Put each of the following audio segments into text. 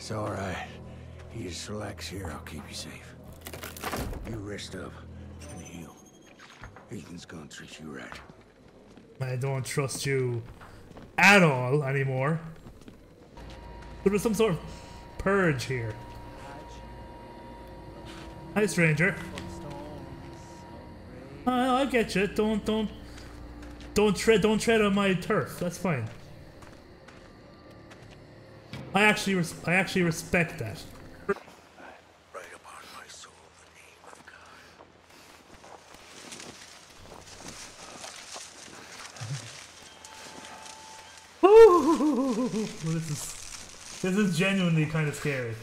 It's all right. You just relax here. I'll keep you safe. You rest up and heal. Ethan's gonna treat you right. I don't trust you at all anymore. There was some sort of purge here. Hi, stranger. I, I get you. Don't don't don't tread don't tread on my turf. That's fine. I actually I actually respect that. This is this is genuinely kind of scary.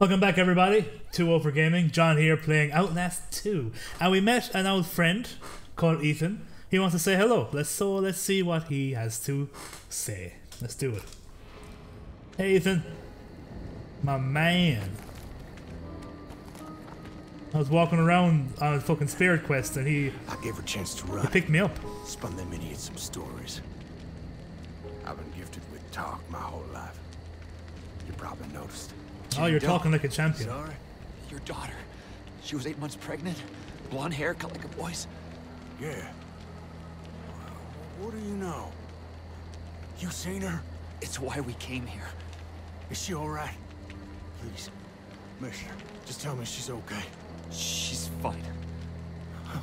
Welcome back, everybody, to Over Gaming. John here playing Outlast 2, and we met an old friend called Ethan. He wants to say hello. Let's so let's see what he has to say. Let's do it. Hey, Ethan, my man. I was walking around on a fucking spirit quest, and he, I gave her a chance to run. he run. picked me up. Spun them idiots some stories. I've been gifted with talk my whole life. You probably noticed. Oh, you're Doe. talking like a champion. Sorry? Your daughter. She was eight months pregnant. Blonde hair, cut like a boy's. Yeah. What do you know? You seen her? It's why we came here. Is she all right? Please, Mister, just tell me she's okay. She's fine.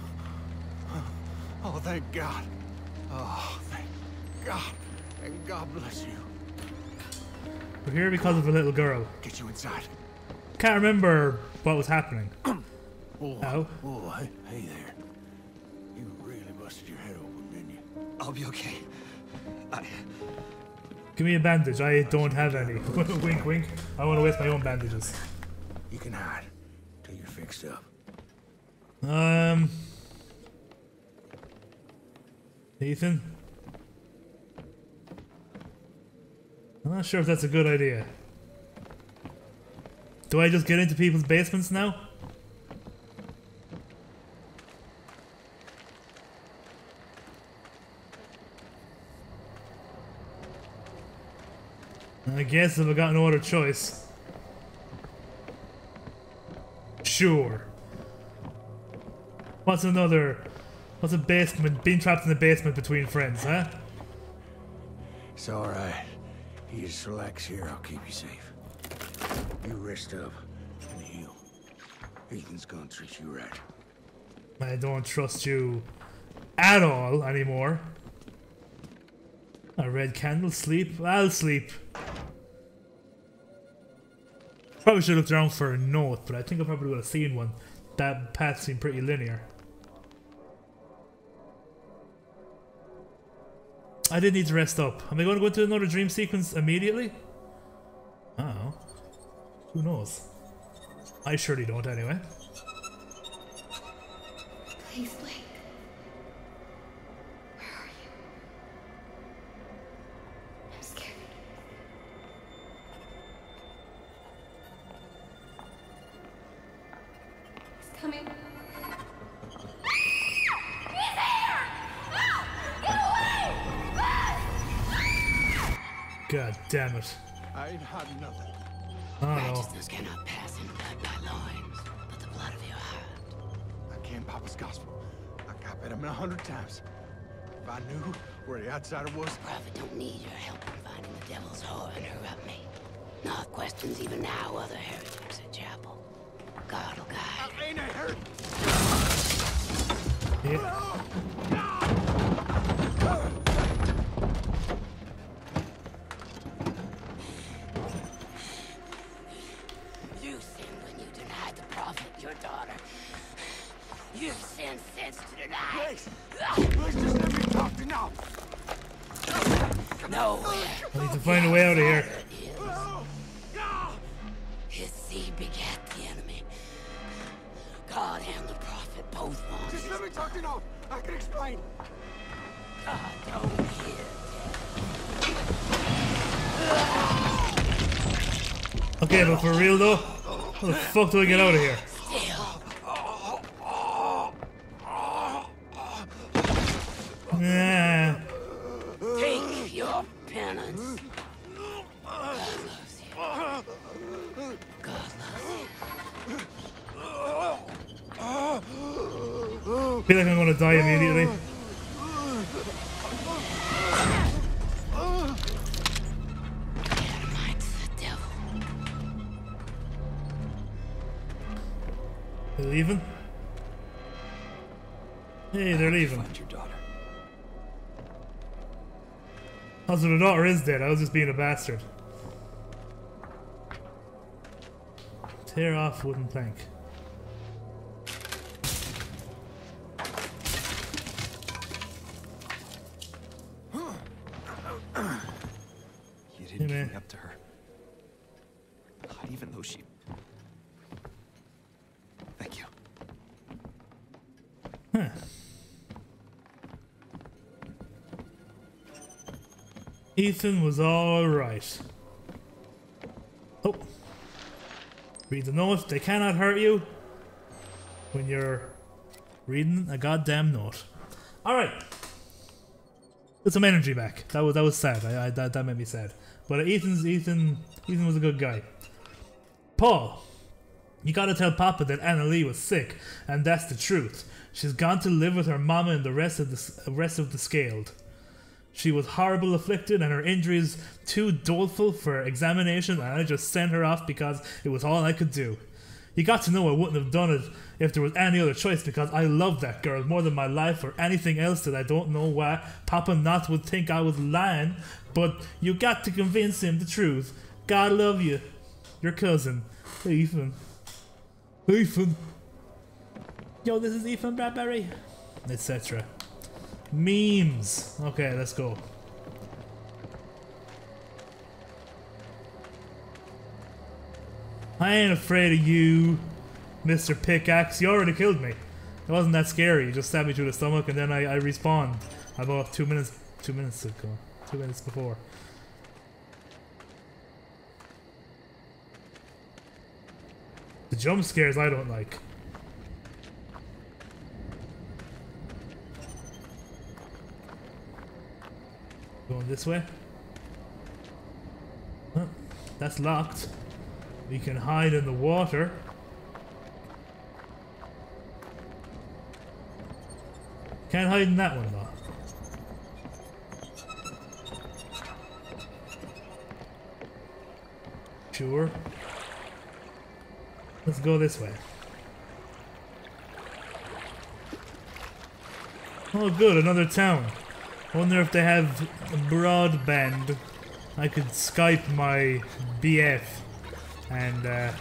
Oh, thank God. Oh, thank God. And God bless you. We're here because of a little girl. Get you inside. Can't remember what was happening. Oh, Oh. oh, hey, hey there. You really busted your head open, didn't you? I'll be okay. I... Give me a bandage. I don't have any. wink, wink. I want to waste my own bandages. You can hide till you're fixed up. Um, Ethan. I'm not sure if that's a good idea. Do I just get into people's basements now? I guess if I got no other choice. Sure. What's another? What's a basement? Being trapped in the basement between friends, huh? It's all right. You just relax here. I'll keep you safe. You rest up and heal. Ethan's gonna treat you right. I don't trust you at all anymore. A red candle, sleep. I'll sleep. Probably should have looked around for a note, but I think I probably would have seen one. That path seemed pretty linear. I did need to rest up. Am I going to go into another dream sequence immediately? Oh. Who knows? I surely don't anyway. God damn it. I ain't hiding nothing. Oh no. Righteousness cannot pass in blood by loins, but the blood of your heart. I can't Papa's gospel. I got copied him a hundred times. If I knew where the outsider was, The Prophet don't need your help in finding the devil's whore and her up me. Not questions even now other heretics at chapel. God will guide. I ain't a hurt. Yeah. But for real though, how the fuck do I get out of here? Yeah. Take your penance. God loves you. God loves you. I feel like I'm gonna die immediately. So the daughter is dead. I was just being a bastard. Tear off wooden plank. Ethan was alright. Oh. Read the note. They cannot hurt you when you're reading a goddamn note. Alright. Put some energy back. That was that was sad. I, I that, that made me sad. But Ethan's Ethan Ethan was a good guy. Paul, you gotta tell Papa that Anna Lee was sick, and that's the truth. She's gone to live with her mama and the rest of the rest of the Scalled. She was horrible afflicted and her injuries too doleful for examination and I just sent her off because it was all I could do. You got to know I wouldn't have done it if there was any other choice because I love that girl more than my life or anything else that I don't know why Papa Knoth would think I was lying, but you got to convince him the truth. God love you. Your cousin, Ethan. Ethan. Yo, this is Ethan Bradbury. Etc. Memes. Okay, let's go. I ain't afraid of you, Mr. Pickaxe. You already killed me. It wasn't that scary. You just stabbed me through the stomach and then I, I respawned about two minutes two minutes ago. Two minutes before. The jump scares I don't like. This way. Huh, that's locked. We can hide in the water. Can't hide in that one though. Sure. Let's go this way. Oh good, another town. Wonder if they have broadband. I could Skype my BF and uh,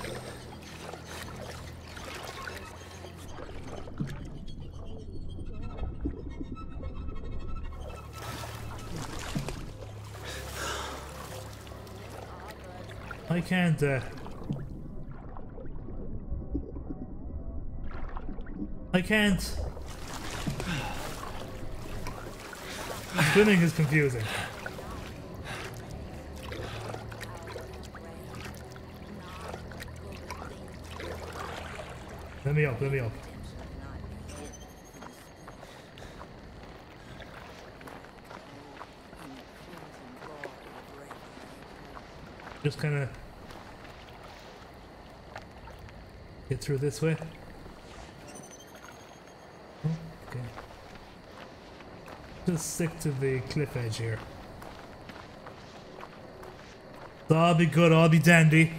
I can't uh, I can't Swimming is confusing. Let me up, let me up. Just kind of get through this way. Oh, okay. Just stick to the cliff edge here. I'll be good, I'll be dandy.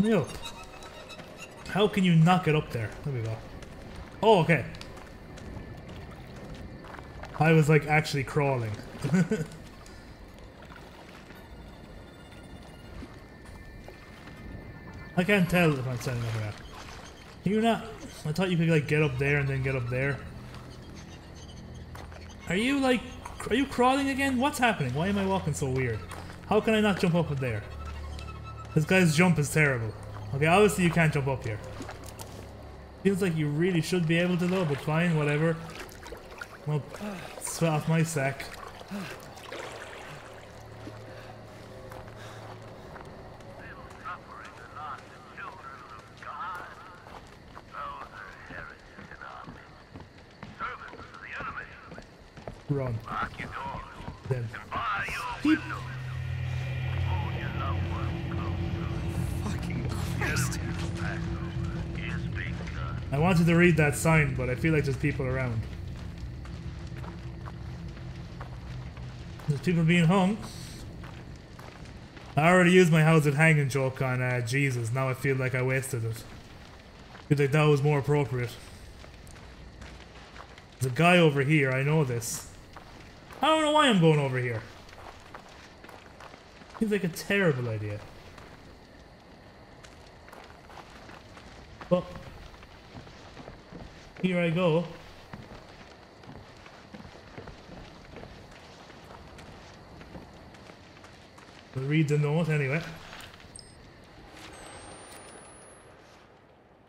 Uh. How can you not get up there? There we go. Oh, okay. I was like actually crawling. I can't tell if I'm standing up or not. Can you not? I thought you could like get up there and then get up there. Are you like, are you crawling again? What's happening? Why am I walking so weird? How can I not jump up there? This guy's jump is terrible. Okay, obviously you can't jump up here. Feels like you really should be able to though, but fine, whatever. Well, sweat off my sack. Run. Then. Keep. Fucking Christ. I wanted to read that sign, but I feel like there's people around. There's people being hung. I already used my how's it hanging joke on uh, Jesus. Now I feel like I wasted it. I feel like that was more appropriate. There's a guy over here. I know this. I don't know why I'm going over here. Seems like a terrible idea. But here I go. We'll read the note anyway.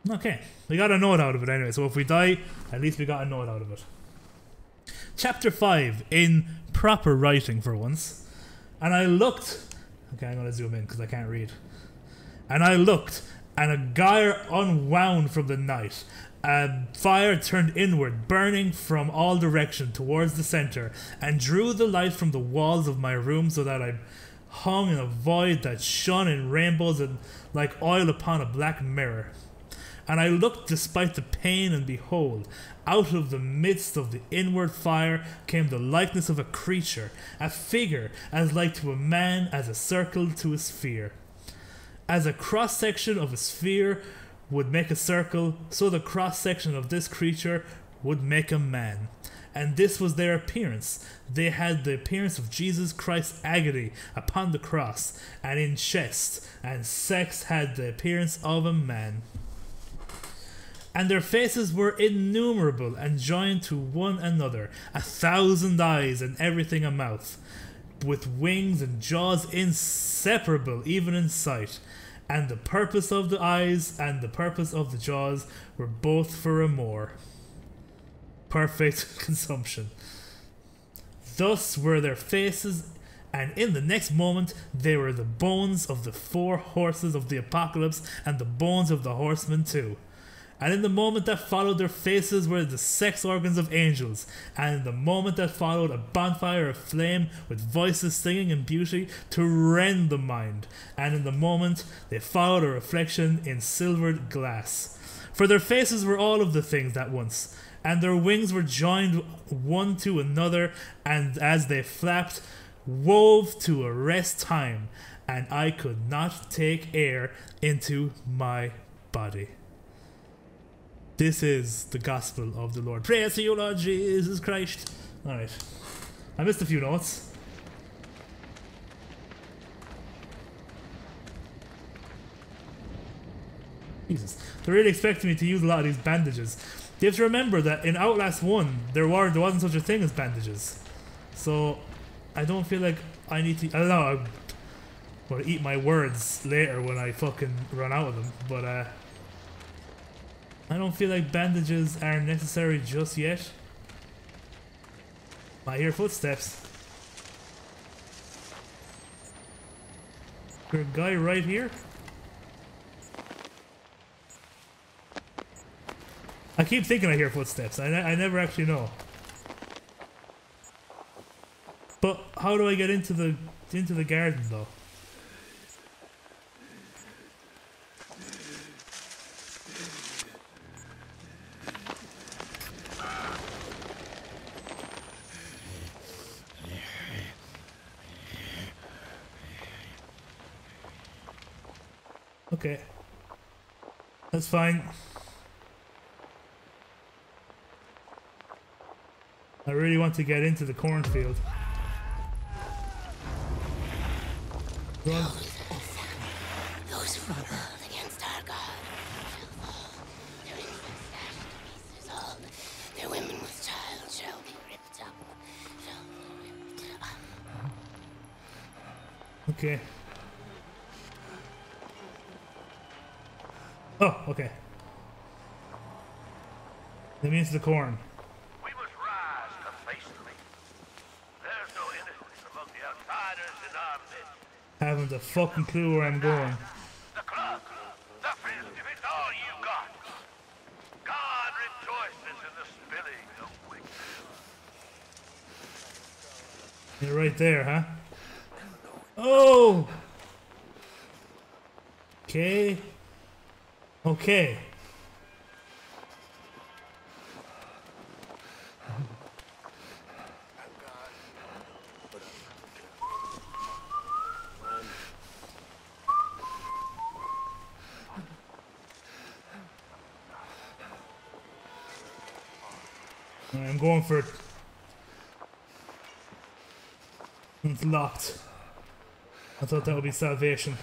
Okay, we got a note out of it anyway, so if we die, at least we got a note out of it. Chapter 5, in proper writing for once. And I looked. Okay, I'm gonna zoom in because I can't read. And I looked, and a gyre unwound from the night. A fire turned inward, burning from all direction towards the center, and drew the light from the walls of my room so that I hung in a void that shone in rainbows and like oil upon a black mirror. And I looked despite the pain, and behold, out of the midst of the inward fire came the likeness of a creature, a figure as like to a man as a circle to a sphere. As a cross section of a sphere would make a circle, so the cross section of this creature would make a man. And this was their appearance. They had the appearance of Jesus Christ's agony upon the cross, and in chest, and sex had the appearance of a man. And their faces were innumerable and joined to one another, a thousand eyes and everything a mouth, with wings and jaws inseparable even in sight. And the purpose of the eyes and the purpose of the jaws were both for a more perfect consumption. Thus were their faces, and in the next moment they were the bones of the four horses of the apocalypse and the bones of the horsemen too. And in the moment that followed, their faces were the sex organs of angels. And in the moment that followed, a bonfire of flame with voices singing in beauty to rend the mind. And in the moment, they followed a reflection in silvered glass. For their faces were all of the things at once, and their wings were joined one to another, and as they flapped, wove to a rest time, and I could not take air into my body. This is the gospel of the Lord. Praise to you, Lord Jesus Christ. Alright. I missed a few notes. Jesus. They're really expecting me to use a lot of these bandages. You have to remember that in Outlast 1, there were there wasn't such a thing as bandages. So I don't feel like I need to I don't know, I'm gonna eat my words later when I fucking run out of them, but uh I don't feel like bandages are necessary just yet. I hear footsteps. A guy right here? I keep thinking I hear footsteps. I, I never actually know. But how do I get into the into the garden though? Okay. That's fine. I really want to get into the cornfield. Run. Those against our God. Their infants dashed to pieces all. Their women with child shall be ripped up. Shall be ripped up. Okay. Oh, okay. That means the corn. We must rise to face them. There's no innocence among the outsiders in our midst. Haven't a fucking clue where I'm going. The club, the fist, if it's all you got. God rejoices in the spilling of. You're right there, huh? Oh! Okay. Okay. I'm going for it. It's locked. I thought that would be salvation.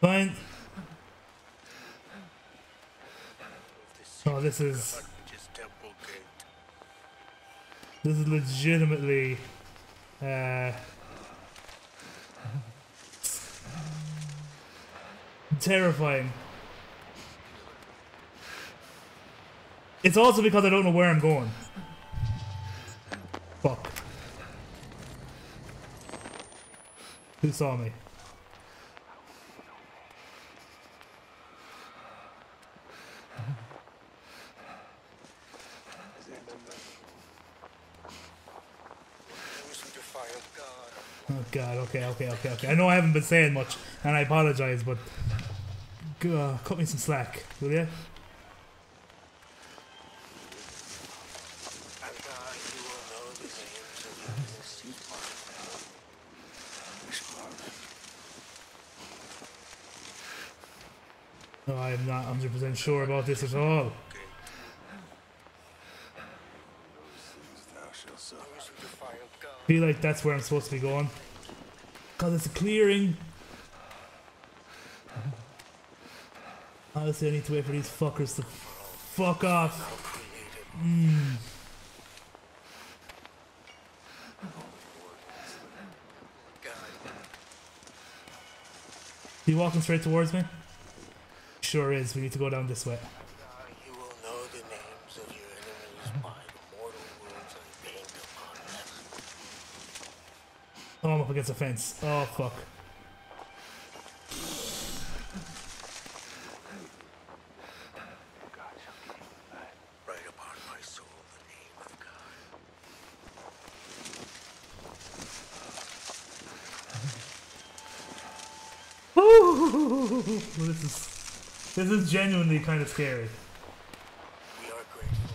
Fine. Oh, this is this is legitimately uh, terrifying. It's also because I don't know where I'm going. Fuck. Who saw me? Oh god, okay, okay, okay. I know I haven't been saying much, and I apologize, but uh, cut me some slack, will you? No, I'm not 100% sure about this at all. feel like that's where I'm supposed to be going. God, it's a clearing. Honestly, I need to wait for these fuckers to fuck off. Mm. He walking straight towards me? Sure is. We need to go down this way. You will know the names of your enemies by the mortal wounds I paint upon them. Oh, I'm up against a fence. Oh, fuck. Write upon my soul the name of God. Ooh, this is this is genuinely kind of scary. We are grateful.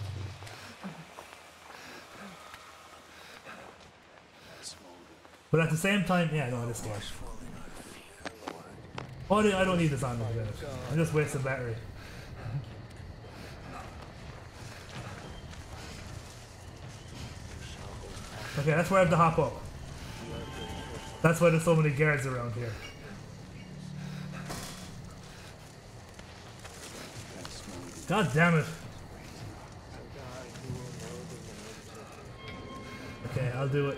But at the same time, yeah, no, this game. Oh, I don't- need this on me. I'm just wasting battery. Okay, that's where I have to hop up. That's why there's so many guards around here. God damn it. Okay, I'll do it.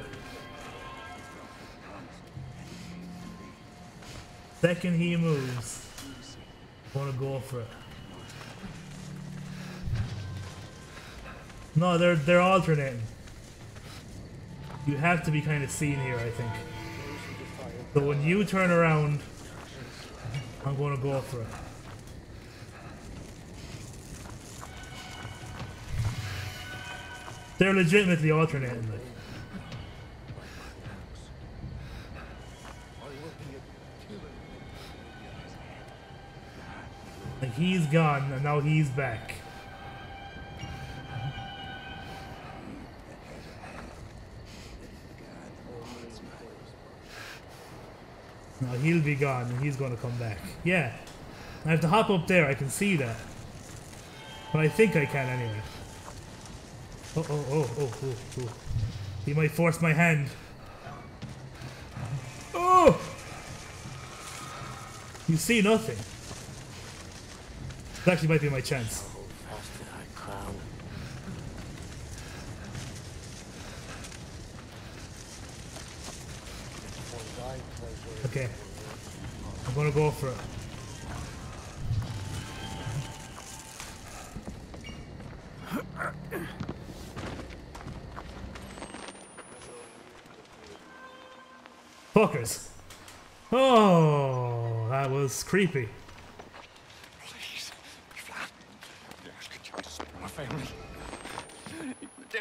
Second he moves, I wanna go for it. No, they're they're alternating. You have to be kind of seen here, I think. So when you turn around, I'm gonna go for it. They're legitimately alternating. Like. He's gone and now he's back. Now he'll be gone and he's gonna come back. Yeah. I have to hop up there, I can see that. But I think I can anyway. Oh, oh, oh, oh, oh, oh. He might force my hand. Oh! You see nothing. That actually might be my chance. Okay. I'm gonna go for it. Fuckers. Oh, that was creepy.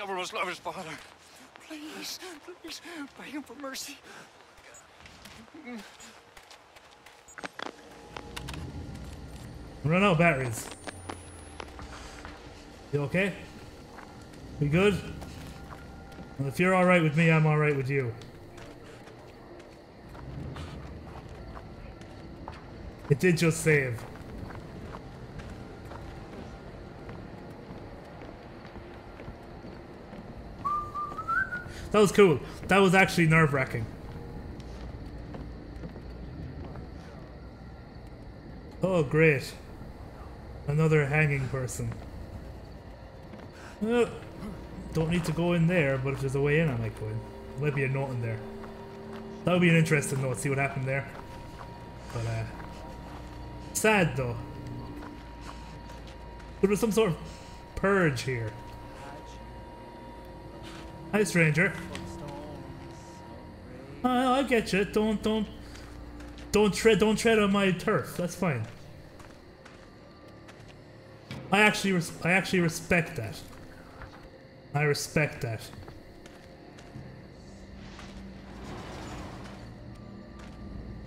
Must love his father. Please, please, beg him for mercy. Run out batteries. You okay? We good? Well, if you're alright with me, I'm alright with you. It did just save. That was cool. That was actually nerve wracking. Oh, great. Another hanging person. Uh, don't need to go in there, but if there's a way in, I might go in. Might be a note in there. That would be an interesting note, see what happened there. But, uh... Sad, though. There was some sort of purge here. Hi, stranger. I get you. Don't, don't... Don't tread, don't tread on my turf. That's fine. I actually, I actually respect that. I respect that.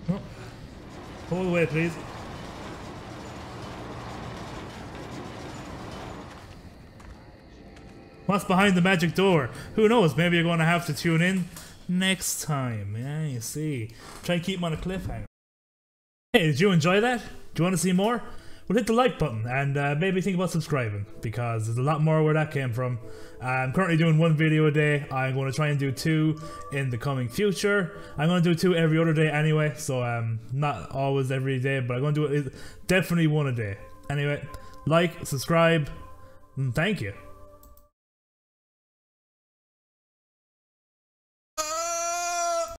Oh. Hold away, please. What's behind the magic door? Who knows? Maybe you're going to have to tune in next time. Yeah, you see. Try and keep them on a cliffhanger. Hey, did you enjoy that? Do you want to see more? Well, hit the like button and uh, maybe think about subscribing because there's a lot more where that came from. I'm currently doing one video a day. I'm going to try and do two in the coming future. I'm going to do two every other day anyway, so um, not always every day, but I'm going to do it definitely one a day. Anyway, like, subscribe, and thank you.